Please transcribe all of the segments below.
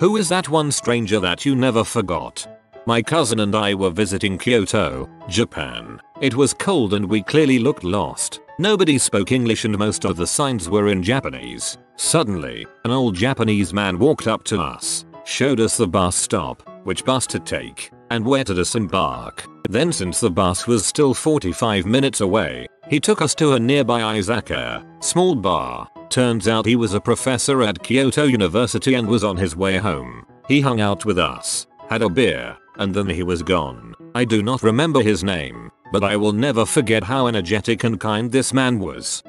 Who is that one stranger that you never forgot? My cousin and I were visiting Kyoto, Japan. It was cold and we clearly looked lost. Nobody spoke English and most of the signs were in Japanese. Suddenly, an old Japanese man walked up to us, showed us the bus stop, which bus to take, and where to disembark. Then since the bus was still 45 minutes away, he took us to a nearby izakaya, small bar. Turns out he was a professor at Kyoto University and was on his way home. He hung out with us, had a beer, and then he was gone. I do not remember his name, but I will never forget how energetic and kind this man was.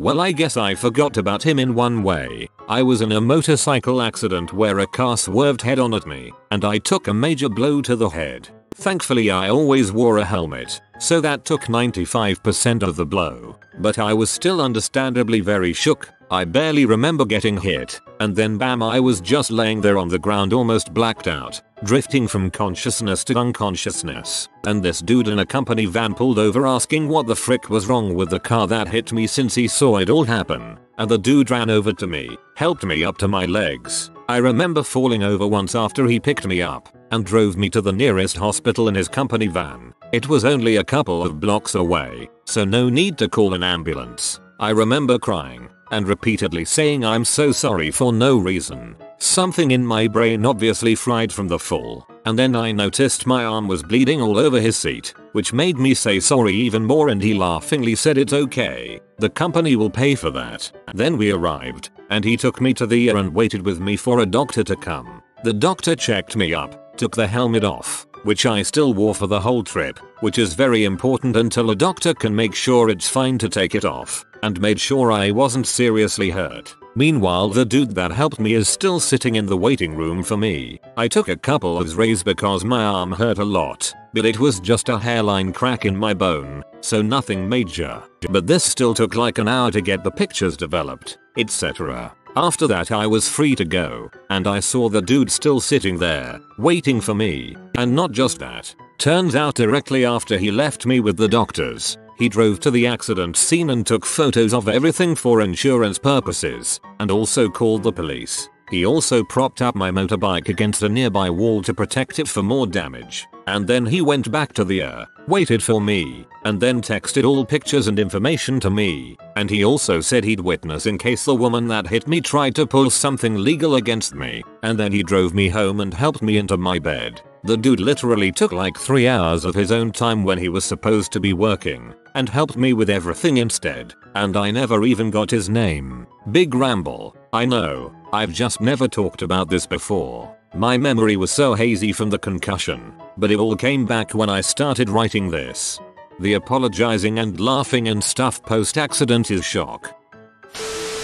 Well I guess I forgot about him in one way. I was in a motorcycle accident where a car swerved head on at me, and I took a major blow to the head. Thankfully I always wore a helmet, so that took 95% of the blow. But I was still understandably very shook. I barely remember getting hit, and then bam I was just laying there on the ground almost blacked out, drifting from consciousness to unconsciousness. And this dude in a company van pulled over asking what the frick was wrong with the car that hit me since he saw it all happen. And the dude ran over to me, helped me up to my legs. I remember falling over once after he picked me up and drove me to the nearest hospital in his company van. It was only a couple of blocks away, so no need to call an ambulance. I remember crying and repeatedly saying I'm so sorry for no reason. Something in my brain obviously fried from the fall, and then I noticed my arm was bleeding all over his seat, which made me say sorry even more and he laughingly said it's okay, the company will pay for that. Then we arrived, and he took me to the ER and waited with me for a doctor to come. The doctor checked me up, took the helmet off, which I still wore for the whole trip, which is very important until a doctor can make sure it's fine to take it off, and made sure I wasn't seriously hurt. Meanwhile the dude that helped me is still sitting in the waiting room for me. I took a couple of rays because my arm hurt a lot, but it was just a hairline crack in my bone, so nothing major. But this still took like an hour to get the pictures developed, etc. After that I was free to go, and I saw the dude still sitting there, waiting for me, and not just that. Turns out directly after he left me with the doctors, he drove to the accident scene and took photos of everything for insurance purposes, and also called the police. He also propped up my motorbike against a nearby wall to protect it for more damage. And then he went back to the air, waited for me, and then texted all pictures and information to me. And he also said he'd witness in case the woman that hit me tried to pull something legal against me. And then he drove me home and helped me into my bed. The dude literally took like 3 hours of his own time when he was supposed to be working, and helped me with everything instead, and I never even got his name. Big ramble, I know, I've just never talked about this before. My memory was so hazy from the concussion, but it all came back when I started writing this. The apologizing and laughing and stuff post accident is shock.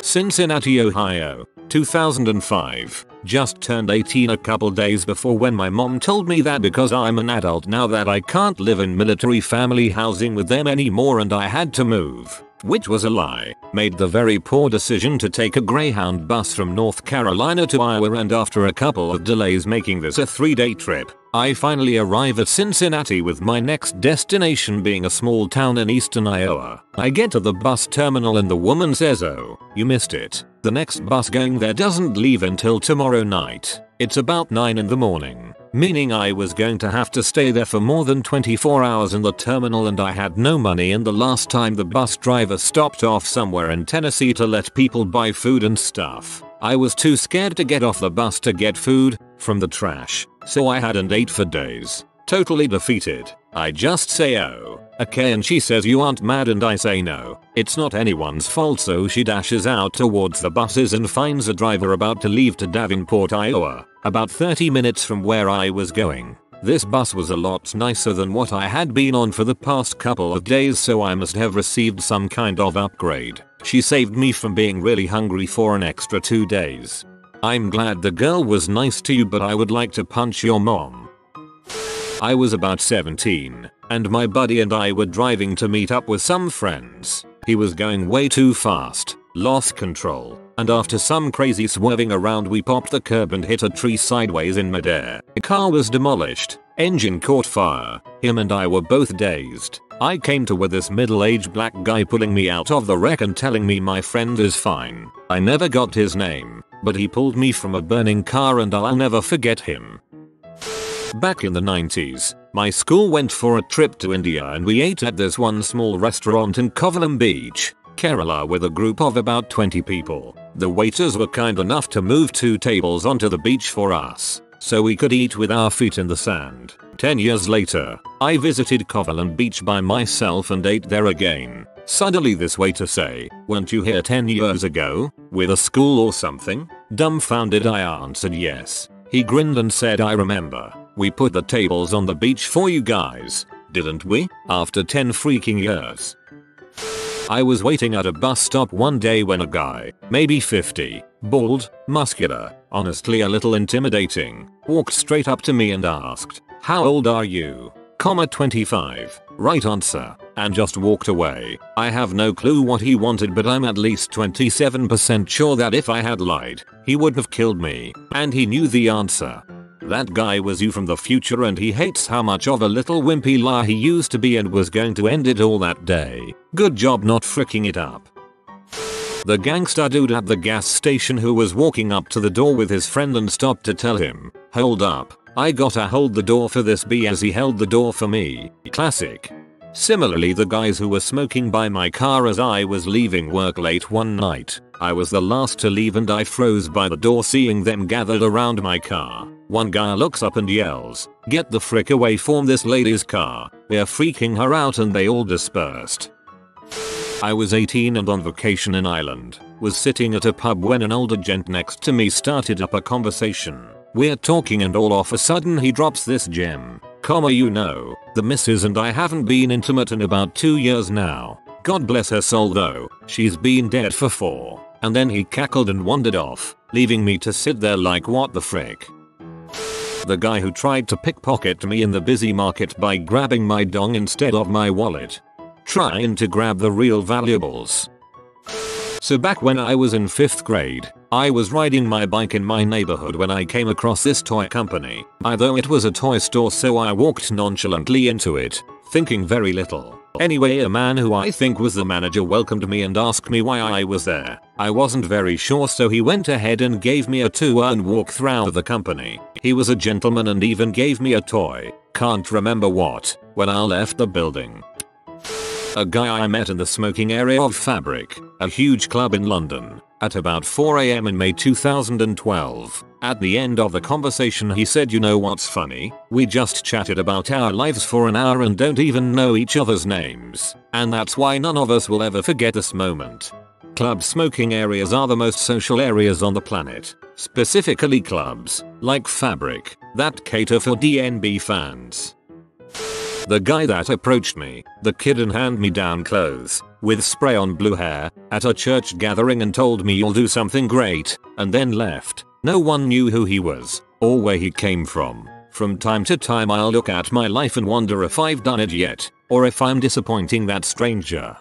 Cincinnati, Ohio, 2005. Just turned 18 a couple days before when my mom told me that because I'm an adult now that I can't live in military family housing with them anymore and I had to move. Which was a lie. Made the very poor decision to take a Greyhound bus from North Carolina to Iowa and after a couple of delays making this a 3 day trip, I finally arrive at Cincinnati with my next destination being a small town in eastern Iowa. I get to the bus terminal and the woman says oh, you missed it. The next bus going there doesn't leave until tomorrow night. It's about 9 in the morning, meaning I was going to have to stay there for more than 24 hours in the terminal and I had no money and the last time the bus driver stopped off somewhere in Tennessee to let people buy food and stuff, I was too scared to get off the bus to get food from the trash, so I hadn't ate for days. Totally defeated. I just say oh, okay and she says you aren't mad and I say no, it's not anyone's fault so she dashes out towards the buses and finds a driver about to leave to Davenport, Iowa, about 30 minutes from where I was going. This bus was a lot nicer than what I had been on for the past couple of days so I must have received some kind of upgrade. She saved me from being really hungry for an extra 2 days. I'm glad the girl was nice to you but I would like to punch your mom. I was about 17, and my buddy and I were driving to meet up with some friends. He was going way too fast, lost control, and after some crazy swerving around we popped the curb and hit a tree sideways in midair. The car was demolished, engine caught fire, him and I were both dazed. I came to with this middle-aged black guy pulling me out of the wreck and telling me my friend is fine. I never got his name, but he pulled me from a burning car and I'll never forget him. Back in the 90s, my school went for a trip to India and we ate at this one small restaurant in Kovalam Beach, Kerala with a group of about 20 people. The waiters were kind enough to move two tables onto the beach for us, so we could eat with our feet in the sand. 10 years later, I visited Kovalam Beach by myself and ate there again. Suddenly this waiter say, weren't you here 10 years ago, with a school or something? Dumbfounded I answered yes. He grinned and said I remember. We put the tables on the beach for you guys, didn't we? After 10 freaking years. I was waiting at a bus stop one day when a guy, maybe 50, bald, muscular, honestly a little intimidating, walked straight up to me and asked, how old are you? Comma 25, right answer, and just walked away. I have no clue what he wanted but I'm at least 27% sure that if I had lied, he would have killed me, and he knew the answer. That guy was you from the future and he hates how much of a little wimpy liar he used to be and was going to end it all that day. Good job not fricking it up. The gangster dude at the gas station who was walking up to the door with his friend and stopped to tell him, hold up, I gotta hold the door for this B as he held the door for me. Classic. Similarly the guys who were smoking by my car as I was leaving work late one night. I was the last to leave and I froze by the door seeing them gathered around my car. One guy looks up and yells, get the frick away from this lady's car, we're freaking her out and they all dispersed. I was 18 and on vacation in Ireland, was sitting at a pub when an older gent next to me started up a conversation. We're talking and all of a sudden he drops this gem, comma you know, the missus and I haven't been intimate in about 2 years now. God bless her soul though, she's been dead for 4. And then he cackled and wandered off, leaving me to sit there like what the frick. The guy who tried to pickpocket me in the busy market by grabbing my dong instead of my wallet. Trying to grab the real valuables. So back when I was in 5th grade, I was riding my bike in my neighborhood when I came across this toy company. I Although it was a toy store so I walked nonchalantly into it, thinking very little. Anyway a man who I think was the manager welcomed me and asked me why I was there. I wasn't very sure so he went ahead and gave me a tour and walk through the company. He was a gentleman and even gave me a toy. Can't remember what, when I left the building. A guy I met in the smoking area of Fabric, a huge club in London, at about 4am in May 2012. At the end of the conversation he said you know what's funny? We just chatted about our lives for an hour and don't even know each other's names. And that's why none of us will ever forget this moment. Club smoking areas are the most social areas on the planet. Specifically clubs, like Fabric, that cater for DNB fans. The guy that approached me, the kid in hand-me-down clothes, with spray on blue hair, at a church gathering and told me you'll do something great, and then left. No one knew who he was, or where he came from. From time to time I'll look at my life and wonder if I've done it yet, or if I'm disappointing that stranger.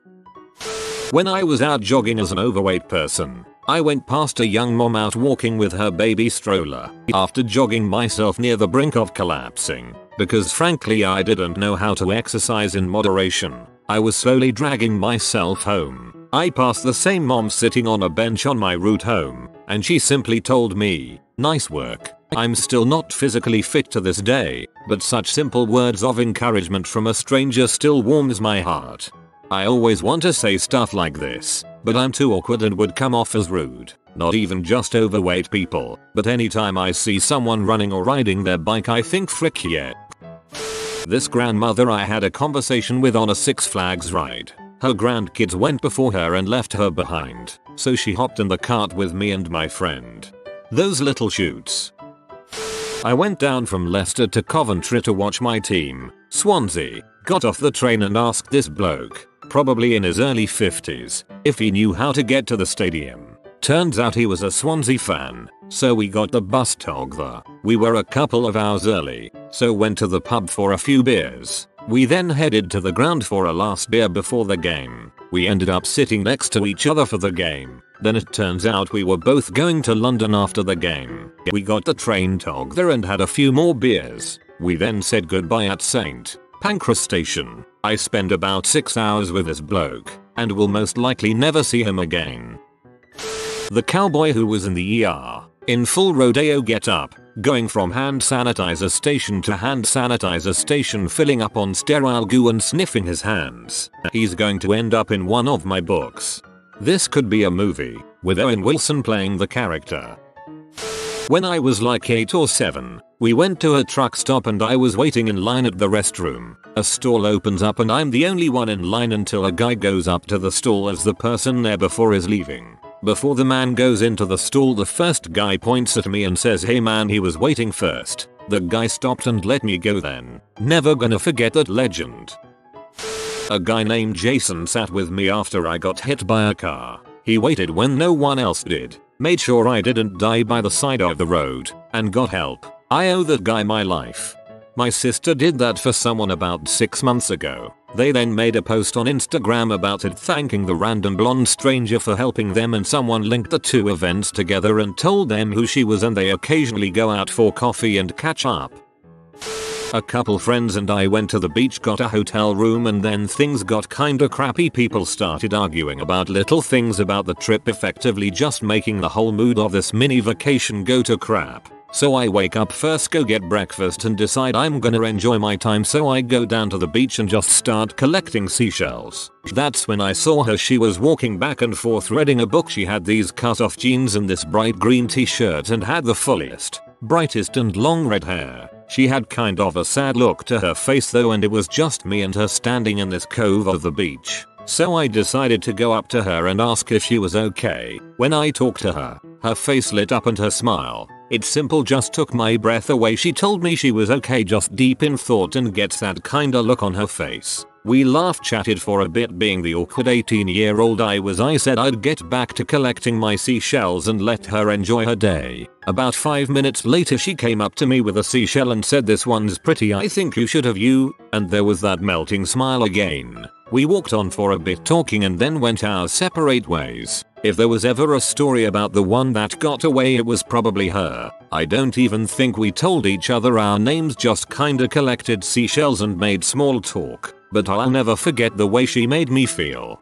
When I was out jogging as an overweight person, I went past a young mom out walking with her baby stroller, after jogging myself near the brink of collapsing, because frankly I didn't know how to exercise in moderation. I was slowly dragging myself home. I passed the same mom sitting on a bench on my route home, and she simply told me, nice work. I'm still not physically fit to this day, but such simple words of encouragement from a stranger still warms my heart. I always want to say stuff like this, but I'm too awkward and would come off as rude. Not even just overweight people, but anytime I see someone running or riding their bike I think frick yeah, this grandmother I had a conversation with on a Six Flags ride. Her grandkids went before her and left her behind, so she hopped in the cart with me and my friend. Those little shoots. I went down from Leicester to Coventry to watch my team, Swansea, got off the train and asked this bloke, probably in his early 50s, if he knew how to get to the stadium. Turns out he was a Swansea fan, so we got the bus together. We were a couple of hours early, so went to the pub for a few beers. We then headed to the ground for a last beer before the game. We ended up sitting next to each other for the game. Then it turns out we were both going to London after the game. We got the train together and had a few more beers. We then said goodbye at St. Pancras station. I spend about 6 hours with this bloke, and will most likely never see him again. The cowboy who was in the ER, in full rodeo get up, going from hand sanitizer station to hand sanitizer station filling up on sterile goo and sniffing his hands. He's going to end up in one of my books. This could be a movie, with Owen Wilson playing the character. When I was like 8 or 7, we went to a truck stop and I was waiting in line at the restroom. A stall opens up and I'm the only one in line until a guy goes up to the stall as the person there before is leaving. Before the man goes into the stall the first guy points at me and says hey man he was waiting first. The guy stopped and let me go then. Never gonna forget that legend. A guy named Jason sat with me after I got hit by a car. He waited when no one else did, made sure I didn't die by the side of the road, and got help. I owe that guy my life. My sister did that for someone about 6 months ago. They then made a post on Instagram about it thanking the random blonde stranger for helping them and someone linked the two events together and told them who she was and they occasionally go out for coffee and catch up. A couple friends and I went to the beach got a hotel room and then things got kinda crappy people started arguing about little things about the trip effectively just making the whole mood of this mini vacation go to crap. So I wake up first go get breakfast and decide I'm gonna enjoy my time so I go down to the beach and just start collecting seashells. That's when I saw her she was walking back and forth reading a book she had these cut off jeans and this bright green t-shirt and had the fullest, brightest and long red hair. She had kind of a sad look to her face though and it was just me and her standing in this cove of the beach. So I decided to go up to her and ask if she was okay. When I talked to her, her face lit up and her smile, it simple just took my breath away she told me she was okay just deep in thought and gets that kinda look on her face. We laughed chatted for a bit being the awkward 18 year old I was I said I'd get back to collecting my seashells and let her enjoy her day. About 5 minutes later she came up to me with a seashell and said this one's pretty I think you should have you, and there was that melting smile again. We walked on for a bit talking and then went our separate ways. If there was ever a story about the one that got away it was probably her. I don't even think we told each other our names just kinda collected seashells and made small talk. But I'll never forget the way she made me feel.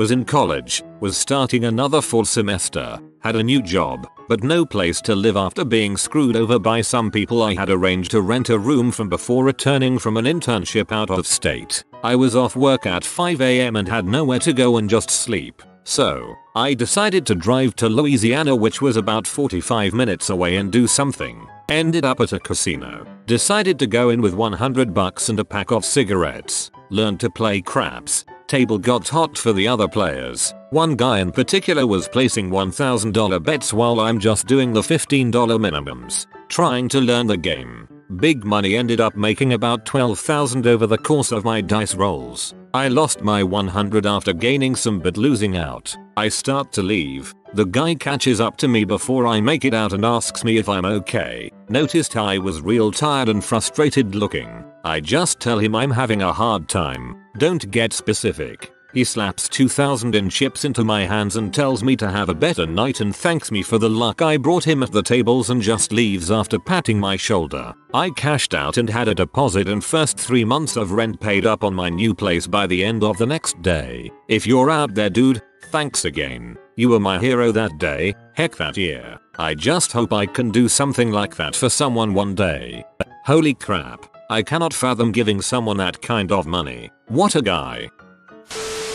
Was in college, was starting another full semester, had a new job, but no place to live after being screwed over by some people I had arranged to rent a room from before returning from an internship out of state. I was off work at 5am and had nowhere to go and just sleep. So, I decided to drive to Louisiana which was about 45 minutes away and do something. Ended up at a casino. Decided to go in with 100 bucks and a pack of cigarettes. Learned to play craps. Table got hot for the other players. One guy in particular was placing $1,000 bets while I'm just doing the $15 minimums. Trying to learn the game. Big money ended up making about 12,000 over the course of my dice rolls. I lost my 100 after gaining some but losing out. I start to leave. The guy catches up to me before I make it out and asks me if I'm okay. Noticed I was real tired and frustrated looking. I just tell him I'm having a hard time. Don't get specific. He slaps 2000 in chips into my hands and tells me to have a better night and thanks me for the luck I brought him at the tables and just leaves after patting my shoulder. I cashed out and had a deposit and first 3 months of rent paid up on my new place by the end of the next day. If you're out there dude, thanks again. You were my hero that day, heck that year. I just hope I can do something like that for someone one day. Holy crap. I cannot fathom giving someone that kind of money. What a guy.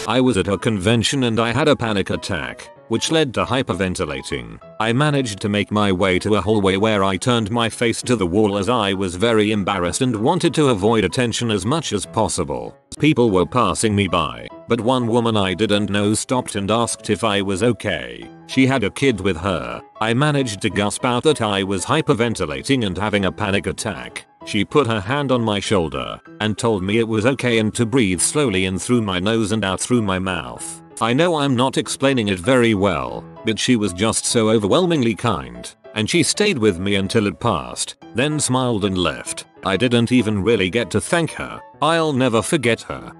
I was at a convention and I had a panic attack, which led to hyperventilating. I managed to make my way to a hallway where I turned my face to the wall as I was very embarrassed and wanted to avoid attention as much as possible. People were passing me by, but one woman I didn't know stopped and asked if I was okay. She had a kid with her. I managed to gasp out that I was hyperventilating and having a panic attack. She put her hand on my shoulder and told me it was okay and to breathe slowly in through my nose and out through my mouth. I know I'm not explaining it very well, but she was just so overwhelmingly kind, and she stayed with me until it passed, then smiled and left. I didn't even really get to thank her. I'll never forget her.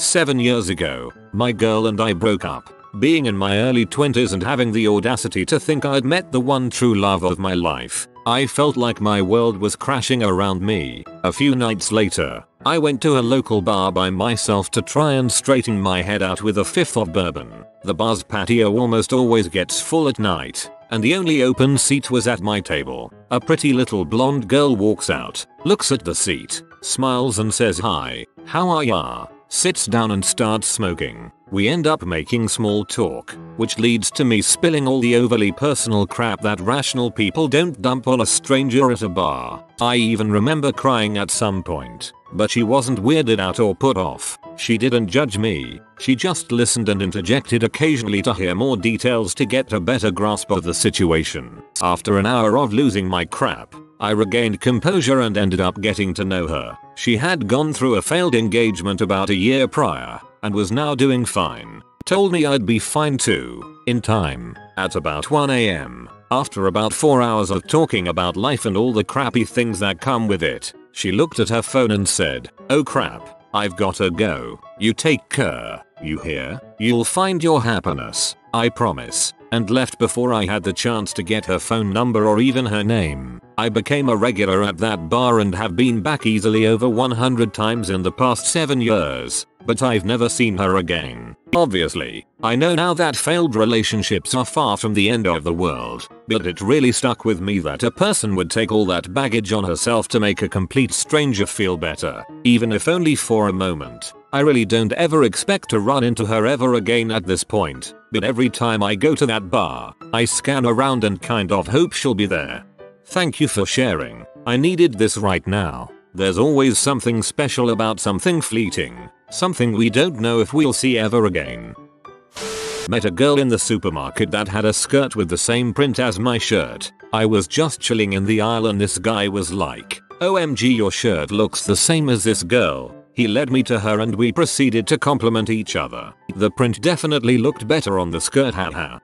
7 years ago, my girl and I broke up. Being in my early 20s and having the audacity to think I'd met the one true love of my life, I felt like my world was crashing around me. A few nights later, I went to a local bar by myself to try and straighten my head out with a fifth of bourbon. The bar's patio almost always gets full at night, and the only open seat was at my table. A pretty little blonde girl walks out, looks at the seat, smiles and says hi, how are ya? Sits down and starts smoking. We end up making small talk, which leads to me spilling all the overly personal crap that rational people don't dump on a stranger at a bar. I even remember crying at some point, but she wasn't weirded out or put off. She didn't judge me, she just listened and interjected occasionally to hear more details to get a better grasp of the situation. After an hour of losing my crap, I regained composure and ended up getting to know her. She had gone through a failed engagement about a year prior and was now doing fine. Told me I'd be fine too, in time, at about 1am. After about 4 hours of talking about life and all the crappy things that come with it, she looked at her phone and said, oh crap, I've gotta go. You take care, you hear? You'll find your happiness, I promise and left before I had the chance to get her phone number or even her name. I became a regular at that bar and have been back easily over 100 times in the past 7 years, but I've never seen her again. Obviously, I know now that failed relationships are far from the end of the world, but it really stuck with me that a person would take all that baggage on herself to make a complete stranger feel better, even if only for a moment. I really don't ever expect to run into her ever again at this point, but every time I go to that bar, I scan around and kind of hope she'll be there. Thank you for sharing, I needed this right now. There's always something special about something fleeting, something we don't know if we'll see ever again. Met a girl in the supermarket that had a skirt with the same print as my shirt. I was just chilling in the aisle and this guy was like, OMG your shirt looks the same as this girl. He led me to her and we proceeded to compliment each other. The print definitely looked better on the skirt haha.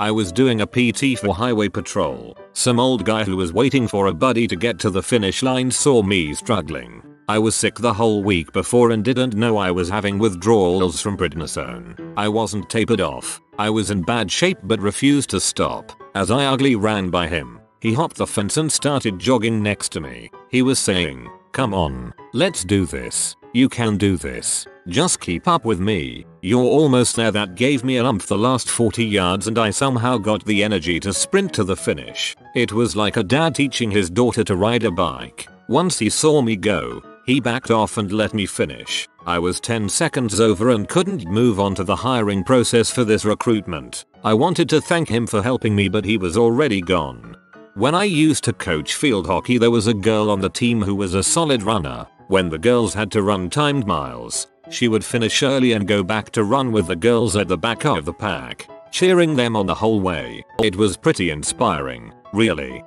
I was doing a PT for highway patrol. Some old guy who was waiting for a buddy to get to the finish line saw me struggling. I was sick the whole week before and didn't know I was having withdrawals from prednisone. I wasn't tapered off. I was in bad shape but refused to stop. As I ugly ran by him, he hopped the fence and started jogging next to me. He was saying, Come on, let's do this. You can do this. Just keep up with me. You're almost there that gave me a lump the last 40 yards and I somehow got the energy to sprint to the finish. It was like a dad teaching his daughter to ride a bike. Once he saw me go, he backed off and let me finish. I was 10 seconds over and couldn't move on to the hiring process for this recruitment. I wanted to thank him for helping me but he was already gone. When I used to coach field hockey there was a girl on the team who was a solid runner. When the girls had to run timed miles, she would finish early and go back to run with the girls at the back of the pack, cheering them on the whole way. It was pretty inspiring, really.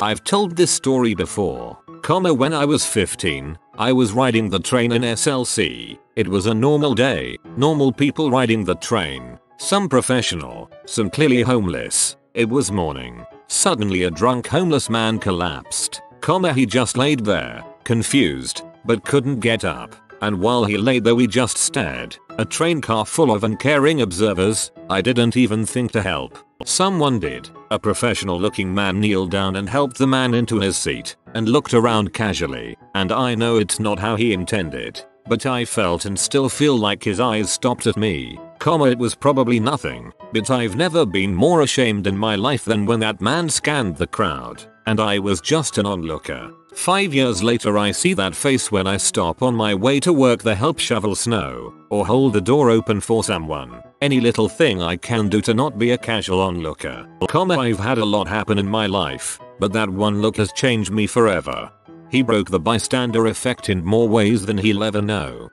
I've told this story before, comma when I was 15, I was riding the train in SLC. It was a normal day, normal people riding the train, some professional, some clearly homeless. It was morning. Suddenly a drunk homeless man collapsed, comma he just laid there, confused, but couldn't get up. And while he lay there we just stared. A train car full of uncaring observers, I didn't even think to help. Someone did. A professional looking man kneeled down and helped the man into his seat, and looked around casually, and I know it's not how he intended. But I felt and still feel like his eyes stopped at me, comma it was probably nothing, but I've never been more ashamed in my life than when that man scanned the crowd, and I was just an onlooker. Five years later I see that face when I stop on my way to work to help shovel snow, or hold the door open for someone. Any little thing I can do to not be a casual onlooker. Comma I've had a lot happen in my life, but that one look has changed me forever. He broke the bystander effect in more ways than he'll ever know.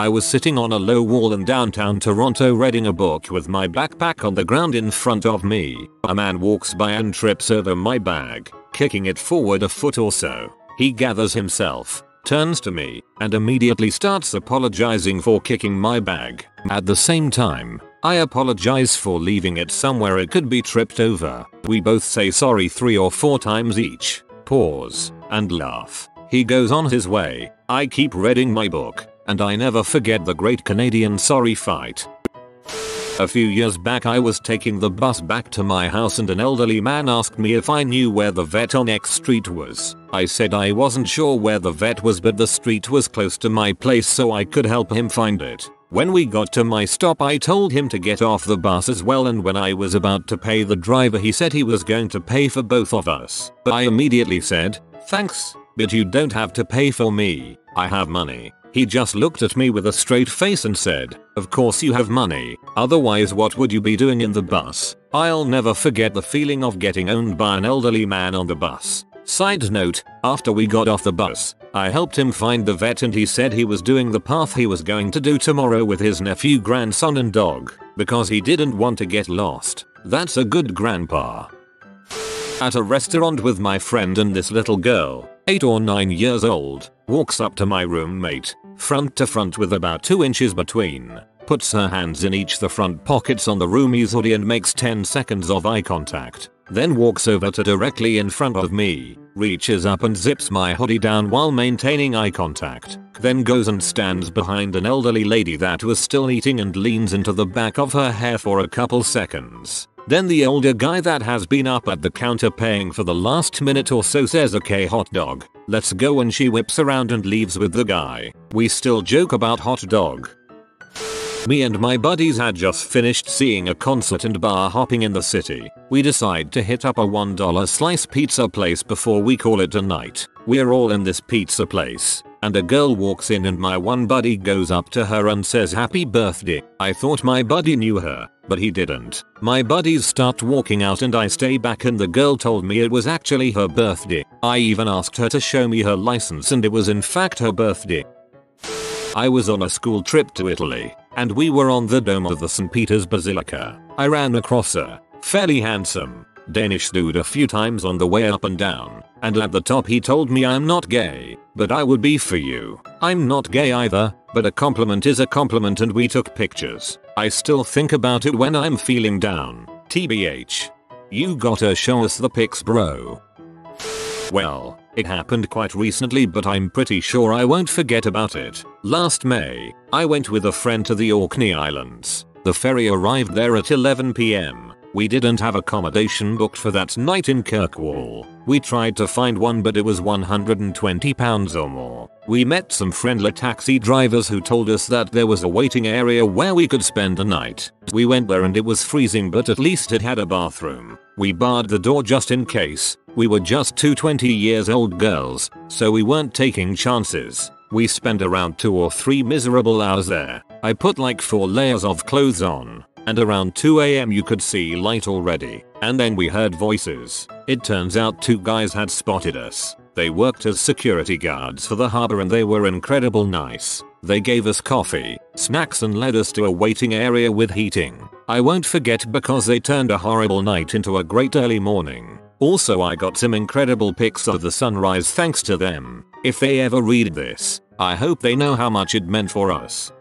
I was sitting on a low wall in downtown Toronto reading a book with my backpack on the ground in front of me. A man walks by and trips over my bag, kicking it forward a foot or so. He gathers himself, turns to me, and immediately starts apologizing for kicking my bag. At the same time, I apologize for leaving it somewhere it could be tripped over. We both say sorry three or four times each pause, and laugh. He goes on his way. I keep reading my book, and I never forget the great Canadian sorry fight. A few years back I was taking the bus back to my house and an elderly man asked me if I knew where the vet on X street was. I said I wasn't sure where the vet was but the street was close to my place so I could help him find it. When we got to my stop I told him to get off the bus as well and when I was about to pay the driver he said he was going to pay for both of us. But I immediately said, thanks, but you don't have to pay for me, I have money. He just looked at me with a straight face and said, of course you have money, otherwise what would you be doing in the bus? I'll never forget the feeling of getting owned by an elderly man on the bus. Side note, after we got off the bus, I helped him find the vet and he said he was doing the path he was going to do tomorrow with his nephew grandson and dog, because he didn't want to get lost. That's a good grandpa. At a restaurant with my friend and this little girl, 8 or 9 years old, walks up to my roommate, front to front with about 2 inches between, puts her hands in each the front pockets on the roomie's hoodie and makes 10 seconds of eye contact, then walks over to directly in front of me, reaches up and zips my hoodie down while maintaining eye contact, then goes and stands behind an elderly lady that was still eating and leans into the back of her hair for a couple seconds. Then the older guy that has been up at the counter paying for the last minute or so says okay hot dog, let's go and she whips around and leaves with the guy. We still joke about hot dog. Me and my buddies had just finished seeing a concert and bar hopping in the city. We decide to hit up a $1 slice pizza place before we call it a night. We're all in this pizza place and a girl walks in and my one buddy goes up to her and says happy birthday. I thought my buddy knew her, but he didn't. My buddies start walking out and I stay back and the girl told me it was actually her birthday. I even asked her to show me her license and it was in fact her birthday. I was on a school trip to Italy, and we were on the dome of the St. Peter's Basilica. I ran across a fairly handsome Danish dude a few times on the way up and down, and at the top he told me I'm not gay, but I would be for you. I'm not gay either, but a compliment is a compliment and we took pictures. I still think about it when I'm feeling down. TBH. You gotta show us the pics bro. Well, it happened quite recently but I'm pretty sure I won't forget about it. Last May, I went with a friend to the Orkney Islands. The ferry arrived there at 11pm we didn't have accommodation booked for that night in Kirkwall. We tried to find one but it was 120 pounds or more. We met some friendly taxi drivers who told us that there was a waiting area where we could spend the night. We went there and it was freezing but at least it had a bathroom. We barred the door just in case. We were just two 20 years old girls, so we weren't taking chances. We spent around 2 or 3 miserable hours there. I put like 4 layers of clothes on and around 2am you could see light already. And then we heard voices. It turns out two guys had spotted us. They worked as security guards for the harbor and they were incredible nice. They gave us coffee, snacks and led us to a waiting area with heating. I won't forget because they turned a horrible night into a great early morning. Also I got some incredible pics of the sunrise thanks to them. If they ever read this, I hope they know how much it meant for us.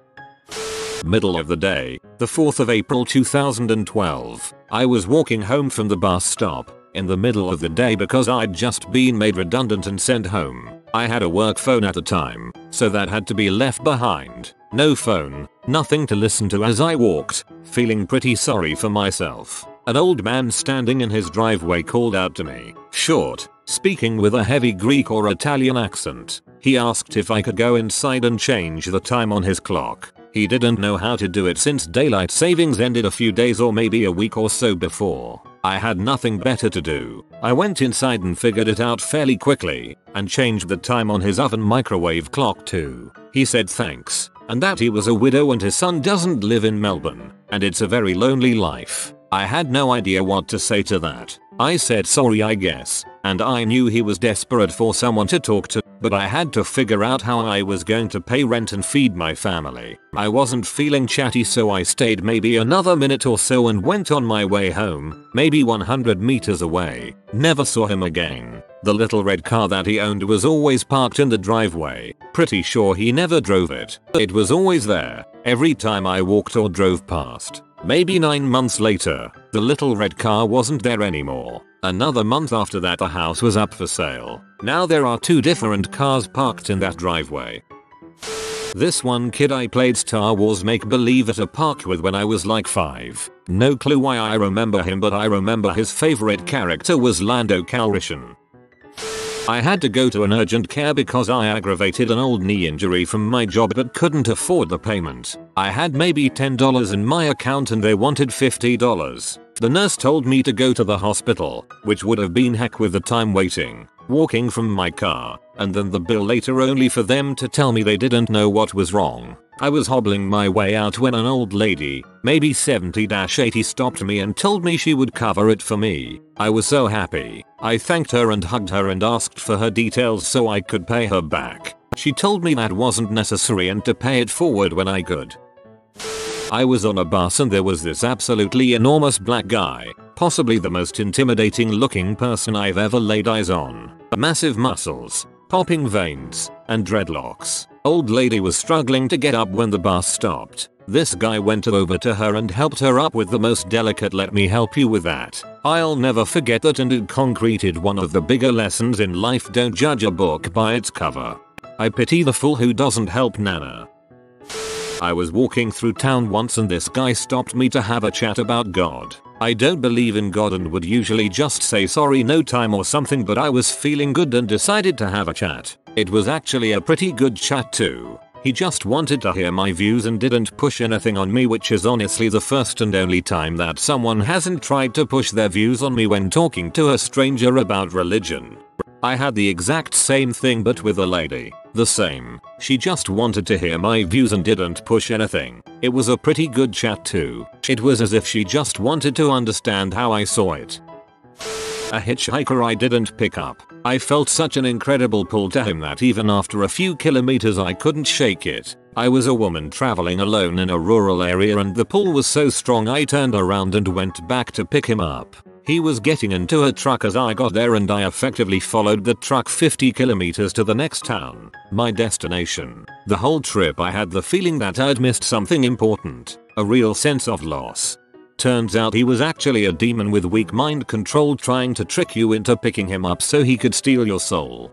Middle of the day, the 4th of April 2012. I was walking home from the bus stop in the middle of the day because I'd just been made redundant and sent home. I had a work phone at the time, so that had to be left behind. No phone, nothing to listen to as I walked, feeling pretty sorry for myself. An old man standing in his driveway called out to me, short, speaking with a heavy Greek or Italian accent. He asked if I could go inside and change the time on his clock. He didn't know how to do it since daylight savings ended a few days or maybe a week or so before. I had nothing better to do. I went inside and figured it out fairly quickly and changed the time on his oven microwave clock too. He said thanks and that he was a widow and his son doesn't live in Melbourne and it's a very lonely life. I had no idea what to say to that. I said sorry I guess and I knew he was desperate for someone to talk to but I had to figure out how I was going to pay rent and feed my family. I wasn't feeling chatty so I stayed maybe another minute or so and went on my way home, maybe 100 meters away. Never saw him again. The little red car that he owned was always parked in the driveway. Pretty sure he never drove it. It was always there, every time I walked or drove past. Maybe 9 months later, the little red car wasn't there anymore. Another month after that the house was up for sale. Now there are two different cars parked in that driveway. This one kid I played Star Wars make believe at a park with when I was like 5. No clue why I remember him but I remember his favorite character was Lando Calrissian. I had to go to an urgent care because I aggravated an old knee injury from my job but couldn't afford the payment. I had maybe $10 in my account and they wanted $50. The nurse told me to go to the hospital, which would have been heck with the time waiting, walking from my car, and then the bill later only for them to tell me they didn't know what was wrong. I was hobbling my way out when an old lady, maybe 70-80 stopped me and told me she would cover it for me. I was so happy. I thanked her and hugged her and asked for her details so I could pay her back. She told me that wasn't necessary and to pay it forward when I could. I was on a bus and there was this absolutely enormous black guy, possibly the most intimidating looking person I've ever laid eyes on. Massive muscles, popping veins, and dreadlocks. Old lady was struggling to get up when the bus stopped. This guy went over to her and helped her up with the most delicate let me help you with that. I'll never forget that and it concreted one of the bigger lessons in life don't judge a book by its cover. I pity the fool who doesn't help Nana. I was walking through town once and this guy stopped me to have a chat about God. I don't believe in God and would usually just say sorry no time or something but I was feeling good and decided to have a chat. It was actually a pretty good chat too. He just wanted to hear my views and didn't push anything on me which is honestly the first and only time that someone hasn't tried to push their views on me when talking to a stranger about religion. I had the exact same thing but with a lady. The same. She just wanted to hear my views and didn't push anything. It was a pretty good chat too. It was as if she just wanted to understand how I saw it. A hitchhiker I didn't pick up. I felt such an incredible pull to him that even after a few kilometers I couldn't shake it. I was a woman traveling alone in a rural area and the pull was so strong I turned around and went back to pick him up. He was getting into a truck as I got there and I effectively followed the truck 50 kilometers to the next town, my destination. The whole trip I had the feeling that I'd missed something important, a real sense of loss. Turns out he was actually a demon with weak mind control trying to trick you into picking him up so he could steal your soul.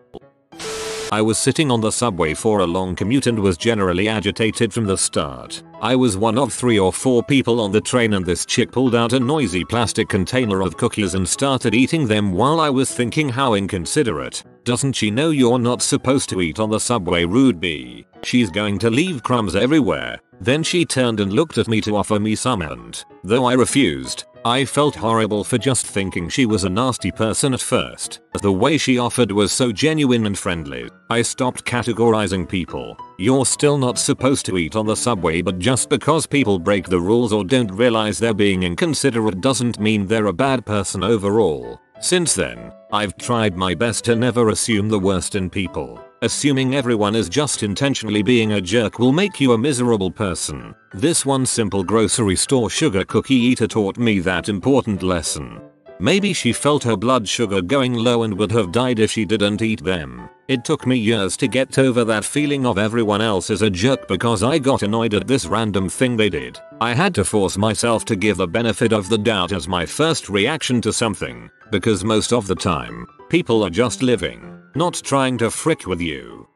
I was sitting on the subway for a long commute and was generally agitated from the start. I was one of three or four people on the train and this chick pulled out a noisy plastic container of cookies and started eating them while I was thinking how inconsiderate. Doesn't she know you're not supposed to eat on the subway rude bee? She's going to leave crumbs everywhere. Then she turned and looked at me to offer me some and, though I refused, I felt horrible for just thinking she was a nasty person at first. The way she offered was so genuine and friendly. I stopped categorizing people. You're still not supposed to eat on the subway but just because people break the rules or don't realize they're being inconsiderate doesn't mean they're a bad person overall. Since then, I've tried my best to never assume the worst in people. Assuming everyone is just intentionally being a jerk will make you a miserable person. This one simple grocery store sugar cookie eater taught me that important lesson. Maybe she felt her blood sugar going low and would have died if she didn't eat them. It took me years to get over that feeling of everyone else is a jerk because I got annoyed at this random thing they did. I had to force myself to give the benefit of the doubt as my first reaction to something, because most of the time, people are just living not trying to frick with you.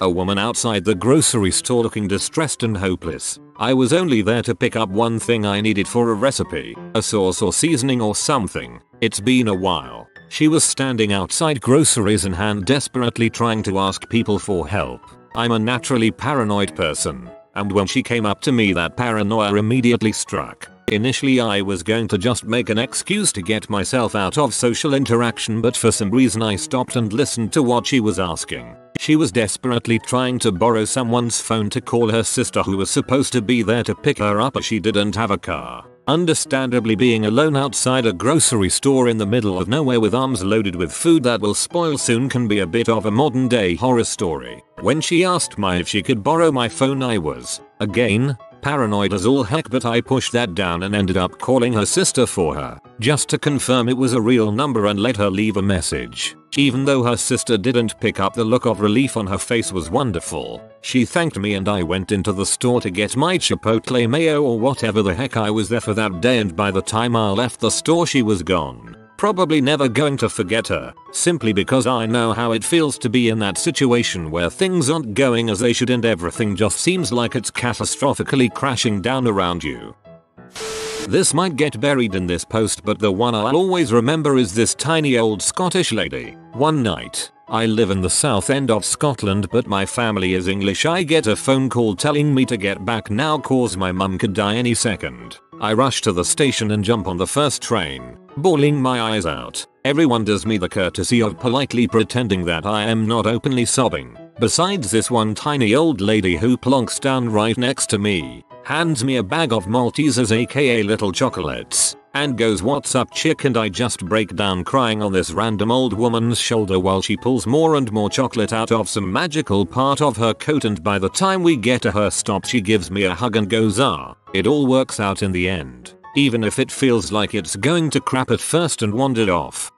A woman outside the grocery store looking distressed and hopeless. I was only there to pick up one thing I needed for a recipe, a sauce or seasoning or something. It's been a while. She was standing outside groceries in hand desperately trying to ask people for help. I'm a naturally paranoid person, and when she came up to me that paranoia immediately struck. Initially I was going to just make an excuse to get myself out of social interaction but for some reason I stopped and listened to what she was asking. She was desperately trying to borrow someone's phone to call her sister who was supposed to be there to pick her up as she didn't have a car. Understandably being alone outside a grocery store in the middle of nowhere with arms loaded with food that will spoil soon can be a bit of a modern day horror story. When she asked me if she could borrow my phone I was, again, Paranoid as all heck but I pushed that down and ended up calling her sister for her, just to confirm it was a real number and let her leave a message. Even though her sister didn't pick up the look of relief on her face was wonderful. She thanked me and I went into the store to get my chipotle mayo or whatever the heck I was there for that day and by the time I left the store she was gone. Probably never going to forget her, simply because I know how it feels to be in that situation where things aren't going as they should and everything just seems like it's catastrophically crashing down around you. This might get buried in this post but the one I'll always remember is this tiny old Scottish lady. One night, I live in the south end of Scotland but my family is English I get a phone call telling me to get back now cause my mum could die any second. I rush to the station and jump on the first train, bawling my eyes out. Everyone does me the courtesy of politely pretending that I am not openly sobbing. Besides this one tiny old lady who plonks down right next to me, hands me a bag of Maltesers aka little chocolates, and goes what's up chick and I just break down crying on this random old woman's shoulder while she pulls more and more chocolate out of some magical part of her coat and by the time we get to her stop she gives me a hug and goes ah, it all works out in the end. Even if it feels like it's going to crap at first and wandered off.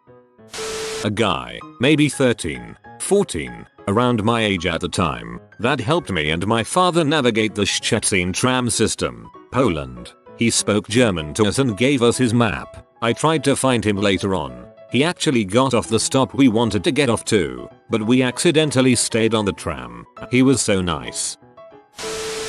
A guy, maybe 13, 14, around my age at the time, that helped me and my father navigate the Szczecin tram system, Poland. He spoke German to us and gave us his map. I tried to find him later on. He actually got off the stop we wanted to get off to, but we accidentally stayed on the tram. He was so nice.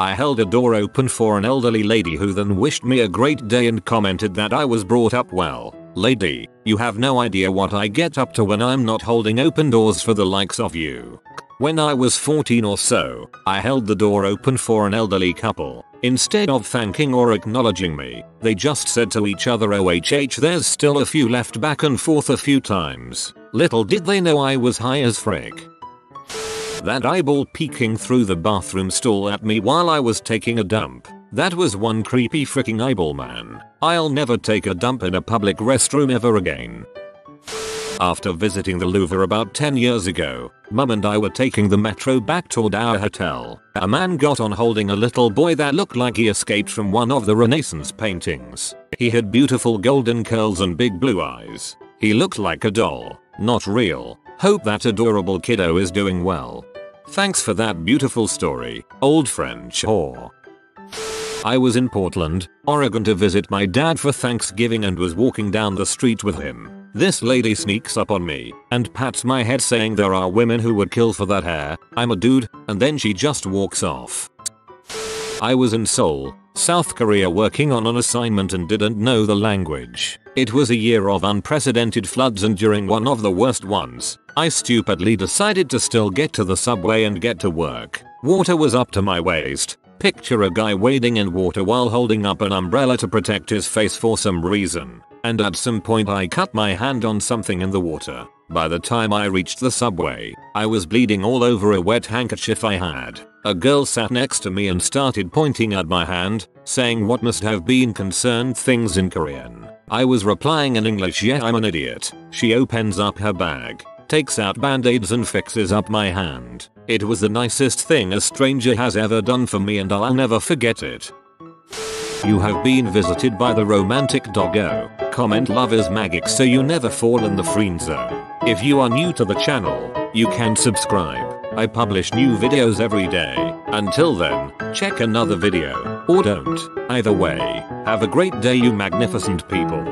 I held a door open for an elderly lady who then wished me a great day and commented that I was brought up well. Lady, you have no idea what I get up to when I'm not holding open doors for the likes of you. When I was 14 or so, I held the door open for an elderly couple. Instead of thanking or acknowledging me, they just said to each other OHH there's still a few left back and forth a few times. Little did they know I was high as frick. That eyeball peeking through the bathroom stall at me while I was taking a dump. That was one creepy freaking eyeball man. I'll never take a dump in a public restroom ever again. After visiting the Louvre about 10 years ago, mum and I were taking the metro back toward our hotel. A man got on holding a little boy that looked like he escaped from one of the Renaissance paintings. He had beautiful golden curls and big blue eyes. He looked like a doll, not real. Hope that adorable kiddo is doing well. Thanks for that beautiful story, old French whore. I was in Portland, Oregon to visit my dad for Thanksgiving and was walking down the street with him. This lady sneaks up on me and pats my head saying there are women who would kill for that hair, I'm a dude, and then she just walks off. I was in Seoul, South Korea working on an assignment and didn't know the language. It was a year of unprecedented floods and during one of the worst ones, I stupidly decided to still get to the subway and get to work. Water was up to my waist. Picture a guy wading in water while holding up an umbrella to protect his face for some reason. And at some point I cut my hand on something in the water. By the time I reached the subway, I was bleeding all over a wet handkerchief I had. A girl sat next to me and started pointing at my hand, saying what must have been concerned things in Korean. I was replying in English yeah I'm an idiot. She opens up her bag, takes out band-aids and fixes up my hand. It was the nicest thing a stranger has ever done for me and I'll never forget it. You have been visited by the romantic doggo. Comment love is magic so you never fall in the friend zone. If you are new to the channel, you can subscribe. I publish new videos every day. Until then, check another video, or don't. Either way, have a great day you magnificent people.